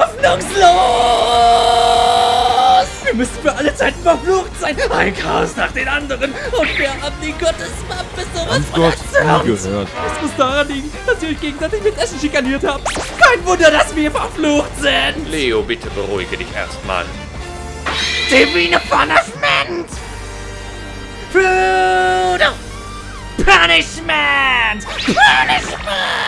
hoffnungslos! Wir müssen für alle Zeiten verflucht sein. Ein Chaos nach den anderen. Und wir haben die Gottesmappe sowas Haben von Gott gehört. Es muss daran liegen, dass ihr euch gegenseitig mit Essen schikaniert habt. Kein Wunder, dass wir verflucht sind. Leo, bitte beruhige dich erstmal. Divine Punishment! Food! Punishment! Punishment!